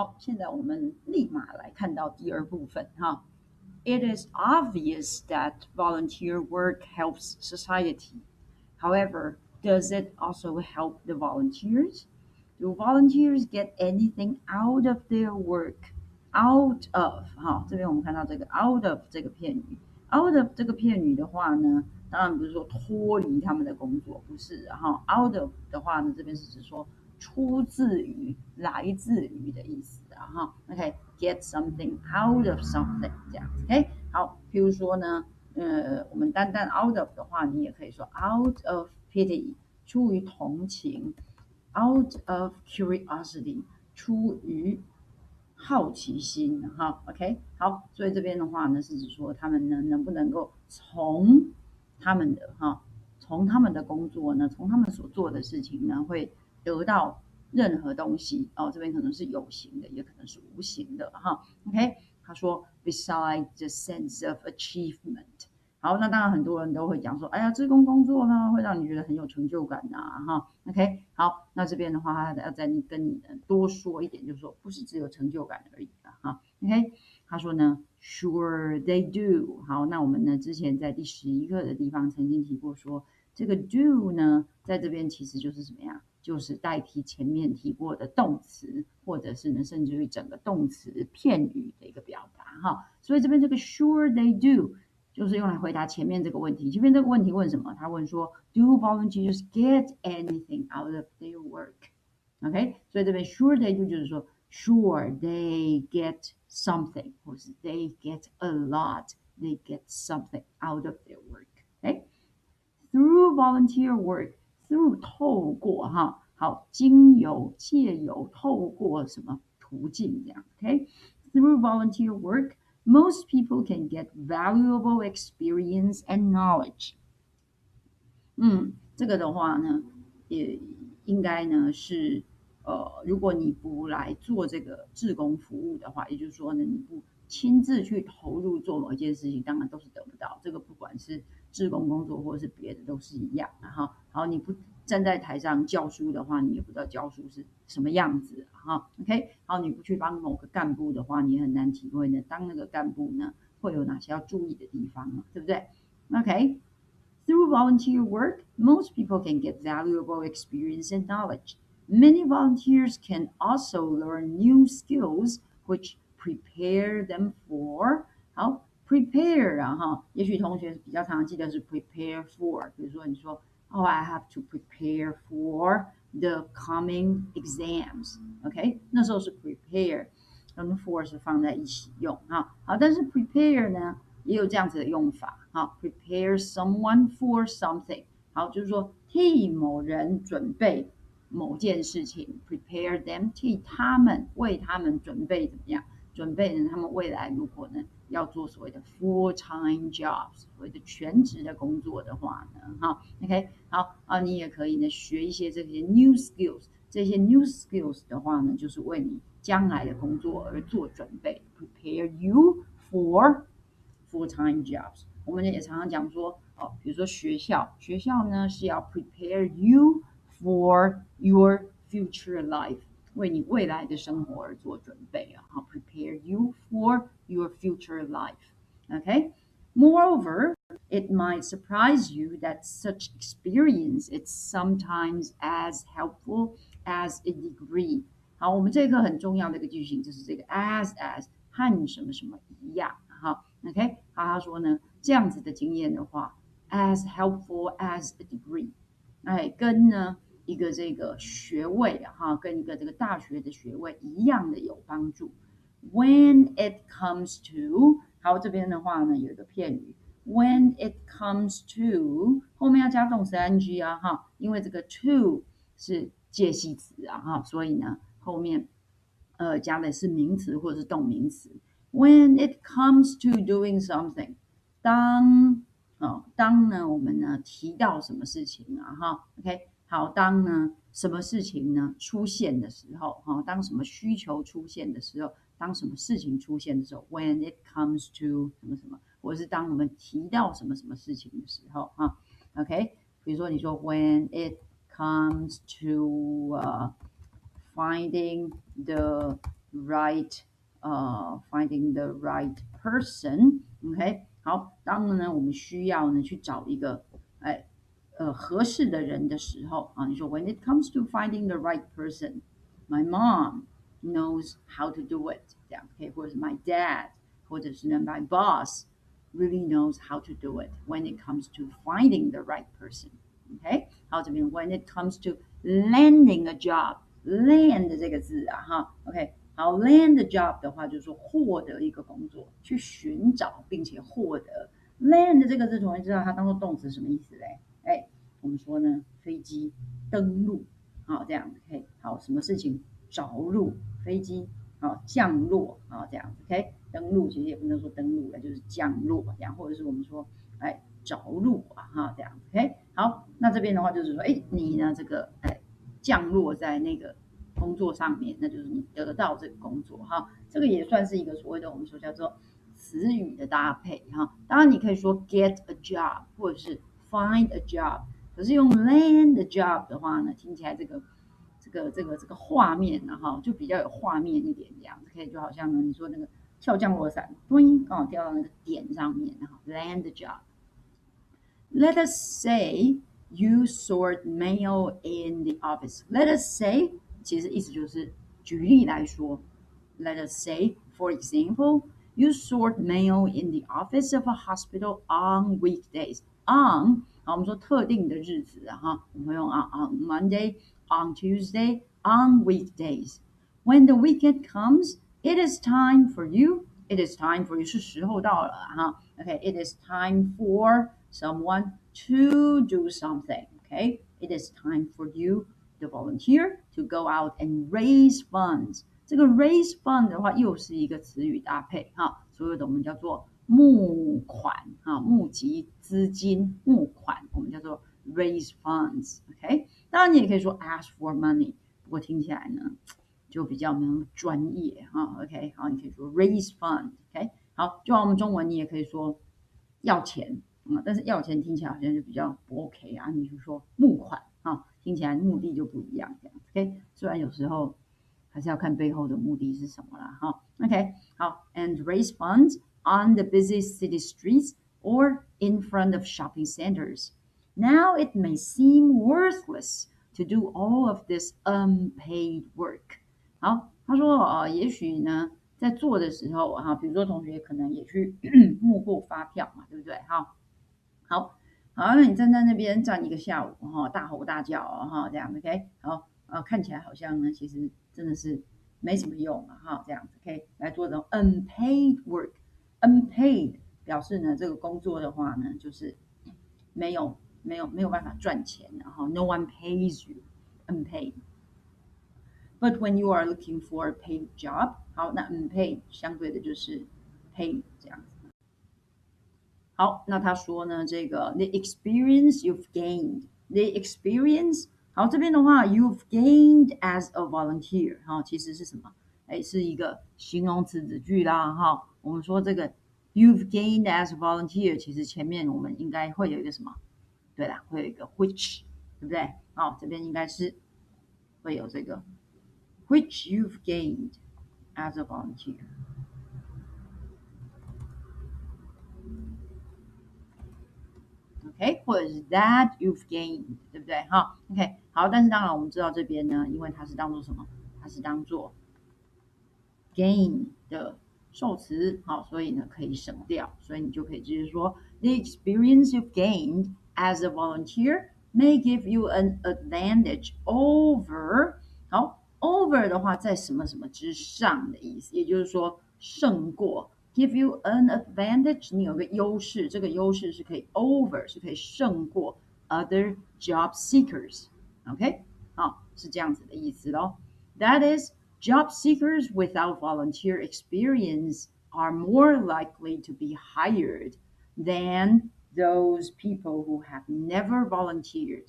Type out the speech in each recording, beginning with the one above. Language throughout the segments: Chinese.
好，现在我们立马来看到第二部分哈。It is obvious that volunteer work helps society. However, does it also help the volunteers? Do volunteers get anything out of their work? Out of 哈，这边我们看到这个 out of 这个片语，out of 这个片语的话呢，当然不是说脱离他们的工作，不是哈。out of 的话呢，这边是指说 出自于、来自于的意思啊哈。OK，get something out of something 这样子。OK，好，譬如说呢，呃，我们单单 out of 的话，你也可以说 out of pity，出于同情；out of curiosity，出于好奇心哈，OK，好，所以这边的话呢，是指说他们呢能不能够从他们的哈，从他们的工作呢，从他们所做的事情呢，会得到任何东西哦。这边可能是有形的，也可能是无形的哈，OK，他说，besides the sense of achievement。好，那当然很多人都会讲说，哎呀，这工工作呢会让你觉得很有成就感呐，哈，OK，好，那这边的话，他要再你跟你多说一点，就是说不是只有成就感而已的哈，OK，他说呢，Sure they do。好，那我们呢之前在第十一课的地方曾经提过说，这个 do 呢在这边其实就是什么呀？就是代替前面提过的动词，或者是呢甚至于整个动词片语的一个表达哈，所以这边这个 Sure they do。就是用来回答前面这个问题。前面这个问题问什么？他问说，Do volunteers get anything out of their work？OK，所以这边 sure they do 就是说，sure they get something，或是 they get a lot，they get something out of their work。OK，through volunteer Through 透过哈，好，经由、借由、透过什么途径这样？OK，through volunteer work。most people can get valuable experience and knowledge。嗯，这个的话呢，也应该呢是呃，如果你不来做这个志工服务的话，也就是说呢，你不亲自去投入做某一件事情，当然都是得不到。这个不管是志工工作或者是别的都是一样的哈。好，你不站在台上教书的话，你也不知道教书是什么样子哈。OK，好，你不去帮某个干部的话，你很难体会呢。当那个干部呢，会有哪些要注意的地方嘛？对不对？OK，through volunteer work, most people can get valuable experience and knowledge. Many volunteers can also learn new skills which prepare them for 好 prepare 啊哈。也许同学比较常记得是 prepare for，比如说你说。 oh, I have to prepare for the coming exams. OK，那时候是 prepare，跟 for 是放在一起用哈。好，但是 prepare 呢也有这样子的用法。好，prepare someone for something。好，就是说替某人准备某件事情，prepare them 替他们为他们准备怎么样？ 准备呢他们未来如果呢要做所谓的 full time jobs，所谓的全职的工作的话呢，哈，OK，好啊，你也可以呢学一些这些 new skills，这些 new skills 的话呢，就是为你将来的工作而做准备，prepare you for full time jobs。我们呢也常常讲说，哦，比如说学校，学校呢是要 prepare you for your future life。为你未来的生活而做准备啊，好，prepare you for your future life. Okay. Moreover, it might surprise you that such experience is sometimes as helpful as a degree. 好，我们这课很重要的一个句型就是这个 as as 和什么什么一样哈。OK，好，他说呢，这样子的经验的话，as helpful as a degree，哎，跟呢 一个这个学位啊，哈，跟一个这个大学的学位一样的有帮助。When it comes to，好，这边的话呢有一个片语，When it comes to，后面要加动词 ing 啊，哈，因为这个 to 是介系词啊，哈，所以呢后面呃加的是名词或者是动名词。When it comes to doing something，当哦当呢我们呢提到什么事情啊，哈，OK。好，当呢什么事情呢出现的时候，哈，当什么需求出现的时候，当什么事情出现的时候，when it comes to 什么什么，或是当我们提到什么什么事情的时候，哈，OK，比如说你说 when it comes to 呃 finding the right 呃 finding the right person。OK，好，当呢，我们需要呢去找一个哎呃合适的人的时候啊，你说 When it comes to finding the right person, my mom knows how to do it，这样 OK，或者是 my dad，或者是呢 my boss really knows how to do it when it comes to finding the right person。OK，好，这边 when it comes to landing a job，land 这个字啊哈，OK。好，land a job 的话就是说获得一个工作，去寻找并且获得。land 这个字，同学知道它当做动词什么意思嘞？ 我们说呢，飞机登陆，好这样，OK。好，什么事情着陆？飞机好降落，好这样，OK。登陆其实也不能说登陆了，就是降落这样，或者是我们说哎着陆啊，哈这样，OK。好，那这边的话就是说，哎，你呢这个哎降落在那个。工作上面，那就是你得到这个工作哈，这个也算是一个所谓的我们说叫做词语的搭配哈。当然你可以说 get a job 或者是 find a job，可是用 land a job 的话呢，听起来这个这个这个这个画面呢哈，就比较有画面一点这样子，可以就好像呢你说那个跳降落伞，咚，刚好掉到那个点上面哈，land a job。Let us say you sort mail in the office. Let us say 其实意思就是举例来说，Let us say, for example, you sort mail in the office of a hospital on weekdays. On 好，我们说特定的日子啊，哈，我们用 on on Monday, on Tuesday, on weekdays. When the weekend comes, it is time for you. It is time for you 是时候到了哈。Okay, it is time for someone to do something. Okay, it is time for you to volunteer to go out and raise funds。 这个 raise fund 的话，又是一个词语搭配哈，所有的我们叫做募款哈，募集资金募款，我们叫做 raise funds。OK，当然你也可以说 ask for money，不过听起来呢就比较没有专业哈。OK，好，你可以说 raise fund。OK，好，就像我们中文你也可以说要钱啊，但是要钱听起来好像就比较不 OK 啊，你就说募款啊。听起来目的就不一样，这样 OK。虽然有时候还是要看背后的目的是什么啦，哈。OK，好，and raise funds on the busy city streets or in front of shopping centers. Now it may seem worthless to do all of this unpaid work. 好，他说啊，也许呢，在做的时候哈，比如说同学可能也去募过发票嘛，对不对？哈，好。好，那你站在那边站一个下午，哈，大吼大叫，哈，这样，OK，好，啊，看起来好像呢，其实 真的是没什么用啊，哈，这样子，OK，来做这种 unpaid work，unpaid 表示呢，这个工作的话呢，就是没有没有没有办法赚钱，然后 no one pays you，unpaid。But when you are looking for a paid job，好，那 unpaid 相对的就是 paid 这样子。好，那他说呢，这个 the experience you've gained，the experience， 好，这边的话，you've gained as a volunteer，哈，其实是什么？哎，是一个形容词子句啦，哈。我们说这个 you've gained as a volunteer，其实前面我们应该会有一个什么？对啦，会有一个 which，对不对？好，这边应该是会有这个 which you've gained as a volunteer。OK，或者是 that you've gained，对不对？哈，OK，好，但是当然我们知道这边呢，因为它是当做什么？它是当做 gain 的受词，好，所以呢可以省掉，所以你就可以直接说 the experience you've gained as a volunteer may give you an advantage over，好，over 的话在什么什么之上的意思，也就是说胜过。give you an advantage，你有个优势，这个优势是可以 over，是可以胜过 other job seekers。OK，好，是这样子的意思咯。That is, job seekers without volunteer experience are more likely to be hired than those people who have never volunteered.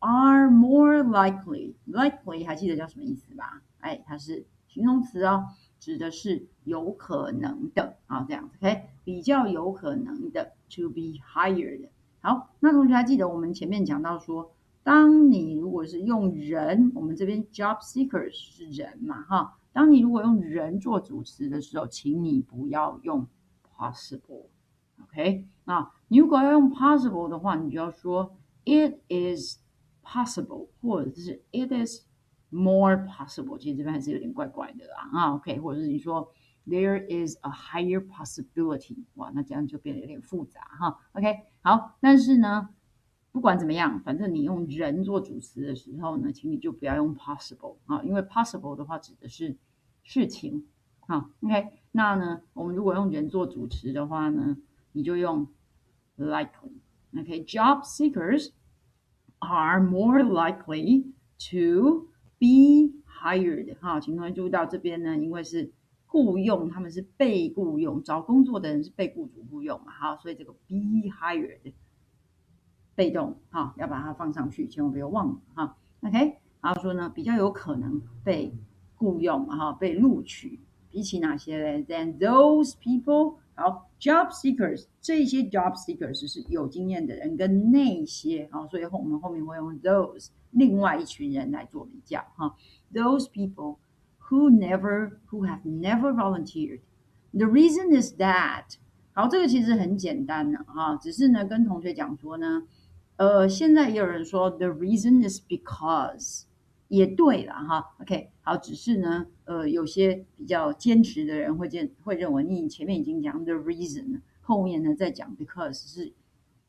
Are more likely, likely 还记得叫什么意思吧？哎，它是形容词哦。 指的是有可能的啊，这样子，OK，比较有可能的，to be hired。好，那同学还记得我们前面讲到说，当你如果是用人，我们这边 job seeker 是人嘛，哈，当你如果用人做主词的时候，请你不要用 possible。OK，那你如果要用 possible 的话，你就要说 it is possible，或者是 it is more possible。其实这边还是有点怪怪的啦啊。OK，或者是你说 there is a higher possibility，哇，那这样就变得有点复杂哈。OK，好，但是呢，不管怎么样，反正你用人做主词的时候呢，请你就不要用 possible 啊，因为 possible 的话指的是事情啊。OK，那呢，我们如果用人做主词的话呢？你就用 likely。OK，job seekers are more likely to be hired。哈，请同学注意到这边呢，因为是雇佣，他们是被雇佣，找工作的人是被雇主雇佣嘛。好，所以这个 be hired 被动，哈，要把它放上去，千万不要忘了哈。OK，然后说呢，比较有可能被雇佣，哈，被录取，比起哪些嘞？Than those people。好，job seekers 这些 job seekers 是有经验的人，跟那些啊，所以后我们后面会用 those 另外一群人来做比较哈。Those people who never who have never volunteered. The reason is that 好，这个其实很简单的哈，只是呢跟同学讲说呢，呃，现在也有人说 the reason is because 也对了哈，OK，好，只是呢，呃，有些比较坚持的人会见会认为你前面已经讲 the reason，后面呢再讲 because 是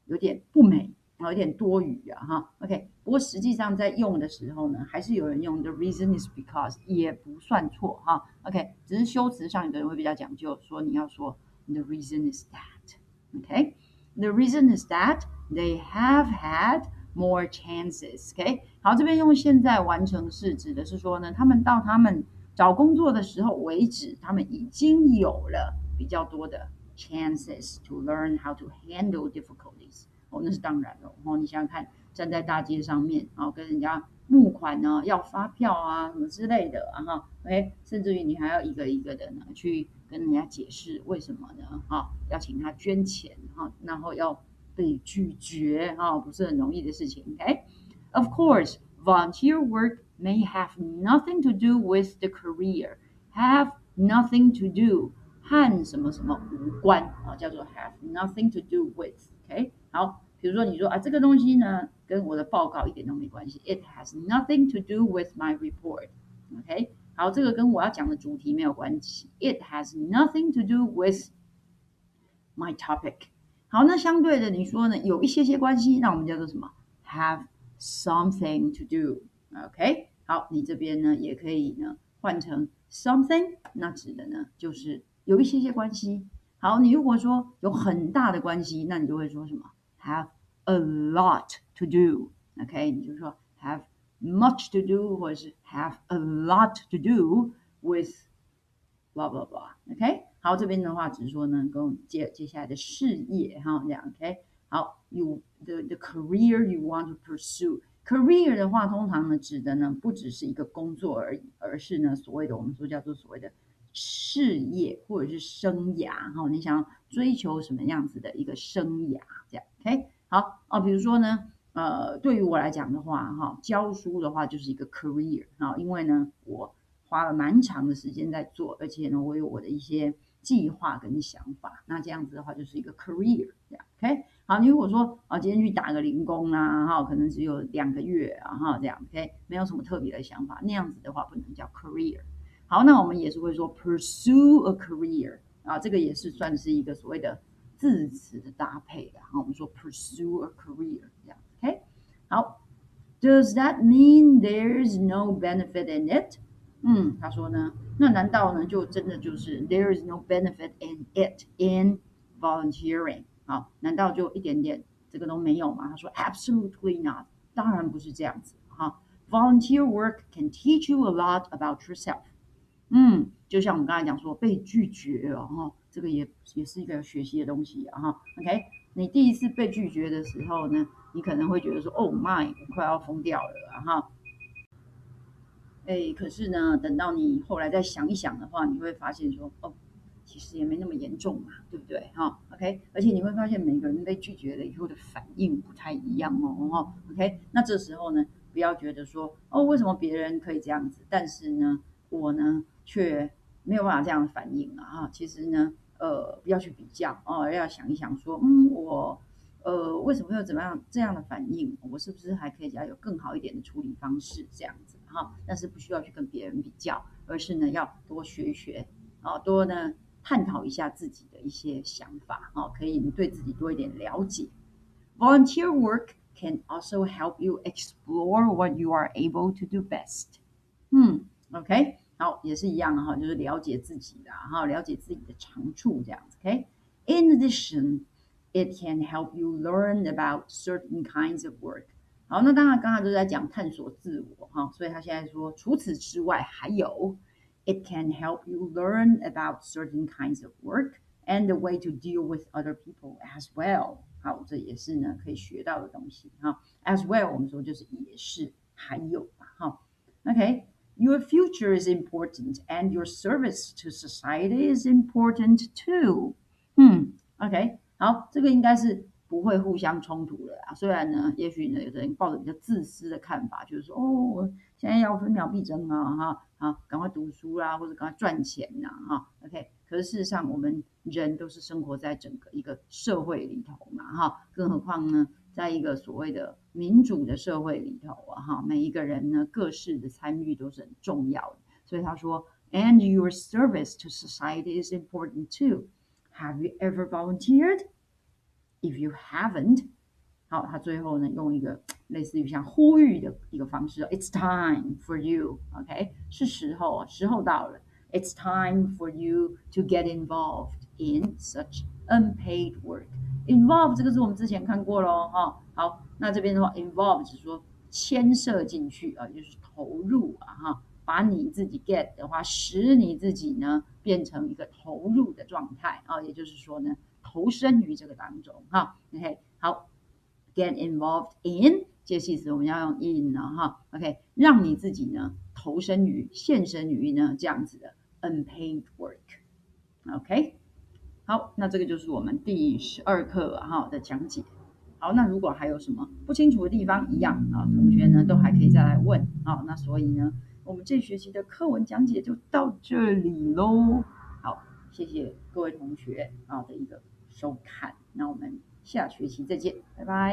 有点不美，有点多余啊哈，OK，不过实际上在用的时候呢，还是有人用 the reason is because 也不算错哈，OK，只是修辞上有的人会比较讲究，说你要说 the reason is that，OK，the reason is that they have had more chances，OK，好，这边用现在完成式指的是说呢，他们到他们找工作的时候为止，他们已经有了比较多的 chances to learn how to handle difficulties。哦，那是当然了。哦，你想想看，站在大街上面然后，跟人家募款呢，要发票啊，什么之类的啊，哈，OK，甚至于你还要一个一个的呢，去跟人家解释为什么呢？哈，要请他捐钱哈，然后要。被拒绝哈，不是很容易的事情。OK，of course, volunteer work may have nothing to do with the career. Have nothing to do 和什么什么无关啊，叫做 have nothing to do with。OK，好，比如说你说啊，这个东西呢跟我的报告一点都没关系。It has nothing to do with my report。OK，好，这个跟我要讲的主题没有关系。It has nothing to do with my topic。 好，那相对的，你说呢？有一些些关系，那我们叫做什么？Have something to do，OK？好，你这边呢也可以呢换成 something，那指的呢就是有一些些关系。好，你如果说有很大的关系，那你就会说什么？Have a lot to do，OK？你就说 have much to do，或者是 have a lot to do with blah blah blah，OK？好，这边的话只是说呢，跟接接下来的事业哈这样，OK。好，you the the career you want to pursue career 的话，通常呢指的呢不只是一个工作而已，而是呢所谓的我们说叫做所谓的事业或者是生涯哈。你想要追求什么样子的一个生涯这样，OK。好哦，比如说呢，呃，对于我来讲的话哈，教书的话就是一个 career 啊，因为呢我花了蛮长的时间在做，而且呢我有我的一些。计划跟想法，那这样子的话就是一个 career，这样 OK。好，你如果说啊，今天去打个零工啊，哈，可能只有两个月啊，哈，这样 OK，没有什么特别的想法，那样子的话不能叫 career。好，那我们也是会说 pursue a career 啊，这个也是算是一个所谓的字词的搭配的。好，我们说 pursue a career 这样 OK。好，Does that mean there's no benefit in it？嗯，他说呢，那难道呢就真的就是 there is no benefit in it in volunteering 好，难道就一点点这个都没有吗？他说 absolutely not，当然不是这样子哈。Volunteer work can teach you a lot about yourself。嗯，就像我们刚才讲说被拒绝了哈，这个也也是一个学习的东西哈。OK，你第一次被拒绝的时候呢，你可能会觉得说，Oh my，我快要疯掉了哈。哎，可是呢，等到你后来再想一想的话，你会发现说，哦，其实也没那么严重嘛，对不对？哈，OK，而且你会发现每个人被拒绝了以后的反应不太一样哦，哈，OK，那这时候呢，不要觉得说，哦，为什么别人可以这样子，但是呢，我呢，却没有办法这样的反应啊。哈，其实呢，呃，不要去比较哦，要想一想说，嗯，我呃为什么会有怎么样这样的反应？我是不是还可以要有更好一点的处理方式？这样子哈，但是不需要去跟别人比较，而是呢要多学一学啊，多呢探讨一下自己的一些想法啊，可以对自己多一点了解。Volunteer work can also help you explore what you are able to do best。嗯，OK，好，也是一样哈，就是了解自己的哈，了解自己的长处这样子。OK，in addition。It can help you learn about certain kinds of work。好，那当然刚才都在讲探索自我哈，所以他现在说除此之外还有，It can help you learn about certain kinds of work and the way to deal with other people as well。好，这也是呢可以学到的东西哈。As well，我们说就是也是还有吧哈。OK。Your future is important and your service to society is important too. 嗯，OK，好，这个应该是 不会互相冲突的啦。虽然呢，也许呢，有的人抱着比较自私的看法，就是说，哦，我现在要分秒必争啊，哈，啊，赶快读书啦，或者赶快赚钱呐，哈，OK。可是事实上，我们人都是生活在整个一个社会里头嘛，哈，更何况呢，在一个所谓的民主的社会里头啊，哈，每一个人呢，各式的参与都是很重要的。所以他说，And your service to society is important too. Have you ever volunteered? If you haven't，好，他最后呢用一个类似于像呼吁的一个方式，It's time for you，OK，是时候，时候到了，It's time for you to get involved in such unpaid work。Involve 这个字我们之前看过喽，哈，好，那这边的话，involve 是说牵涉进去啊，就是投入啊，哈，把你自己 get 的话，使你自己呢变成一个投入的状态啊，也就是说呢。投身于这个当中，哈，OK，好，get involved in 介系词我们要用 in 呢，哈，OK，让你自己呢投身于、献身于呢这样子的 unpaid work，OK，好，那这个就是我们第十二课哈的讲解。好，那如果还有什么不清楚的地方，一样啊，同学呢都还可以再来问。好，那所以呢，我们这学期的课文讲解就到这里喽。好，谢谢各位同学啊的一个。收看，那我们下学期再见，拜拜。